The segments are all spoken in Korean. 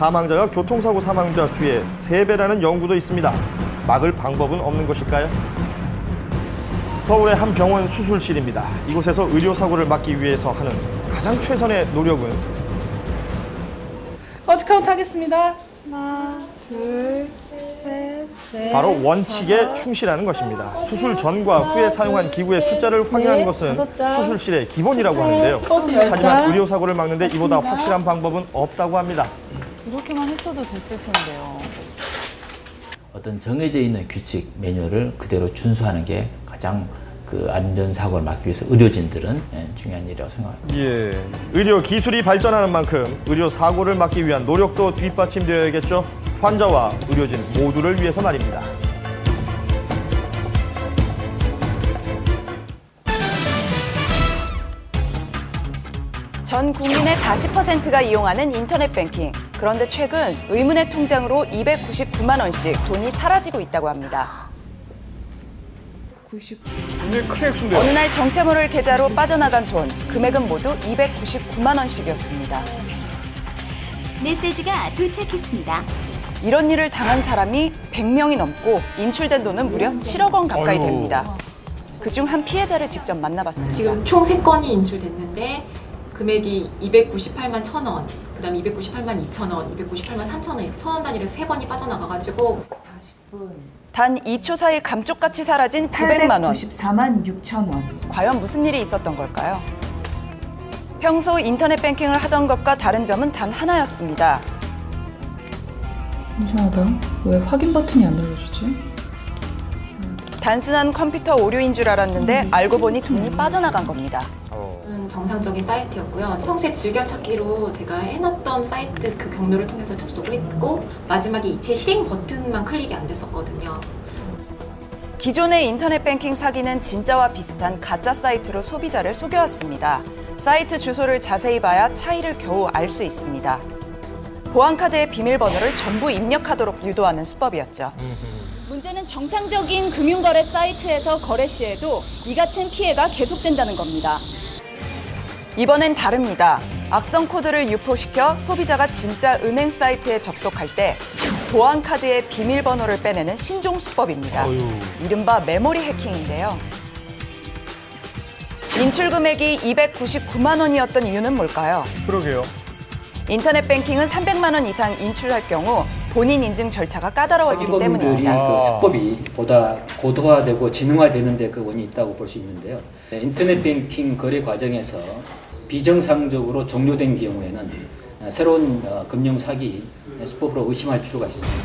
사망자가 교통사고 사망자 수의 3배라는 연구도 있습니다. 막을 방법은 없는 것일까요? 서울의 한 병원 수술실입니다. 이곳에서 의료사고를 막기 위해서 하는 가장 최선의 노력은 거즈 카운트 하겠습니다. 하나, 둘, 셋, 넷. 바로 원칙에 충실하는 것입니다. 수술 전과 후에 사용한 기구의 숫자를 확인하는 것은 다섯 장. 수술실의 기본이라고 하는데요. 하지만 장. 의료사고를 막는데 이보다 확실한 방법은 없다고 합니다. 이렇게만 했어도 됐을 텐데요. 어떤 정해져 있는 규칙 매뉴얼을 그대로 준수하는 게 가장 그 안전 사고를 막기 위해서 의료진들은 예, 중요한 일이라고 생각합니다. 예. 의료 기술이 발전하는 만큼 의료 사고를 막기 위한 노력도 뒷받침되어야겠죠. 환자와 의료진 모두를 위해서 말입니다. 전 국민의 40%가 이용하는 인터넷 뱅킹. 그런데 최근 의문의 통장으로 299만 원씩 돈이 사라지고 있다고 합니다. 굉장히 큰 액수인데요. 어느 날 정체 모를 계좌로 빠져나간 돈, 금액은 모두 299만 원씩이었습니다. 메시지가 도착했습니다. 이런 일을 당한 사람이 100명이 넘고 인출된 돈은 무려 7억 원 가까이. 됩니다. 그중 한 피해자를 직접 만나봤습니다. 지금 총 3건이 인출됐는데 금액이 298만 1천 원, 그 다음에 298만 2천 원, 298만 3천 원 이렇게 천원 단위로 세 번이 빠져나가가지고 단 2초 사이 감쪽같이 사라진 900만 원. 894만 6천 원. 과연 무슨 일이 있었던 걸까요? 평소 인터넷 뱅킹을 하던 것과 다른 점은 단 하나였습니다. 이상하다. 왜 확인 버튼이 안 눌러주지? 단순한 컴퓨터 오류인 줄 알았는데 알고 보니 돈이 빠져나간 겁니다. 음, 정상적인 사이트였고요. 평소에 즐겨찾기로 제가 해놨던 사이트 그 경로를 통해서 접속을 했고 마지막에 이체 실행 버튼만 클릭이 안 됐었거든요. 기존의 인터넷 뱅킹 사기는 진짜와 비슷한 가짜 사이트로 소비자를 속여왔습니다. 사이트 주소를 자세히 봐야 차이를 겨우 알 수 있습니다. 보안카드의 비밀번호를 전부 입력하도록 유도하는 수법이었죠. 문제는 정상적인 금융거래 사이트에서 거래 시에도 이 같은 피해가 계속된다는 겁니다. 이번엔 다릅니다. 악성 코드를 유포시켜 소비자가 진짜 은행 사이트에 접속할 때 보안 카드의 비밀번호를 빼내는 신종 수법입니다. 이른바 메모리 해킹인데요. 인출 금액이 299만 원이었던 이유는 뭘까요? 그러게요. 인터넷 뱅킹은 300만 원 이상 인출할 경우 본인 인증 절차가 까다로워지기 때문입니다. 그 수법이 보다 고도화되고 지능화되는데 그 원인이 있다고 볼 수 있는데요. 네, 인터넷 뱅킹 거래 과정에서 비정상적으로 종료된 경우에는 새로운 어, 금융 사기 수법으로 의심할 필요가 있습니다.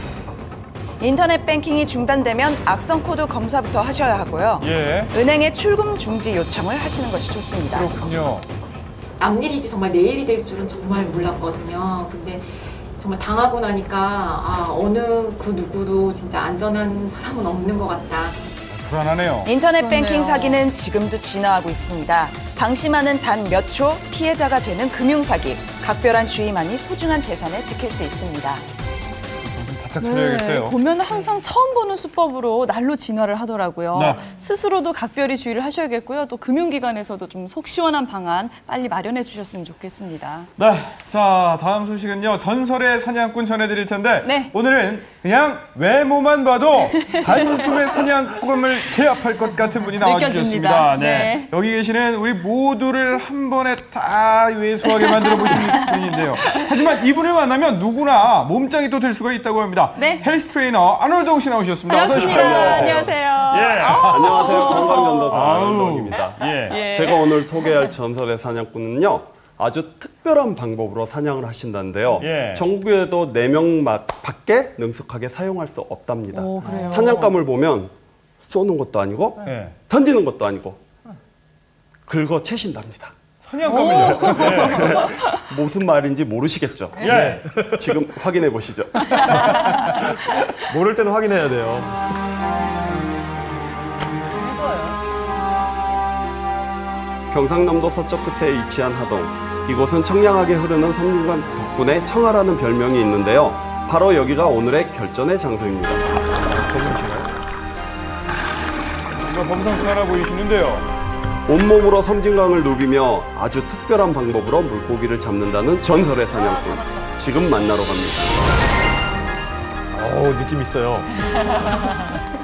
인터넷 뱅킹이 중단되면 악성 코드 검사부터 하셔야 하고요. 예. 은행에 출금 중지 요청을 하시는 것이 좋습니다. 그렇군요. 남일이지 정말 내일이 될 줄은 정말 몰랐거든요. 근데 정말 당하고 나니까 아, 어느 그 누구도 진짜 안전한 사람은 없는 것 같다. 불안하네요. 인터넷. 뱅킹 사기는 지금도 진화하고 있습니다. 방심하는 단 몇 초 피해자가 되는 금융 사기. 각별한 주의만이 소중한 재산을 지킬 수 있습니다. 바짝 네, 보면 항상 처음 보는 수법으로 날로 진화를 하더라고요. 네. 스스로도 각별히 주의를 하셔야겠고요. 또 금융기관에서도 좀 속 시원한 방안 빨리 마련해 주셨으면 좋겠습니다. 네, 자 다음 소식은요 전설의 사냥꾼 전해드릴 텐데 네. 오늘은 그냥 외모만 봐도 단숨에 사냥꾼을 제압할 것 같은 분이 나와주셨습니다. 느껴집니다. 네. 여기 계시는 우리 모두를 한 번에 다 왜소하게 만들어 보신 분인데요. 하지만 이분을 만나면 누구나 몸짱이 또 될 수가 있다고 합니다. 네. 헬스 트레이너 아놀드 홍 씨 나오셨습니다. 어서 오십시오. 안녕하세요. 안녕하세요. 건강전도사 아우. 아놀드 홍입니다. 예. 예. 제가 오늘 소개할 전설의 사냥꾼은요. 아주 특별한 방법으로 사냥을 하신다는데요. 예. 정부에도 4명 밖에 능숙하게 사용할 수 없답니다. 오, 그래요. 사냥감을 보면 쏘는 것도 아니고 예. 던지는 것도 아니고 긁어 채신답니다. 사냥감을요. 무슨 말인지 모르시겠죠? 예. 지금 확인해 보시죠. 모를 때는 확인해야 돼요. 경상남도 서쪽 끝에 위치한 하동. 이곳은 청량하게 흐르는 산림관 덕분에 청하라는 별명이 있는데요. 바로 여기가 오늘의 결전의 장소입니다. 범상치 않아 보이시는데요. 온몸으로 섬진강을 누비며 아주 특별한 방법으로 물고기를 잡는다는 전설의 사냥꾼. 지금 만나러 갑니다. 어우, 느낌 있어요.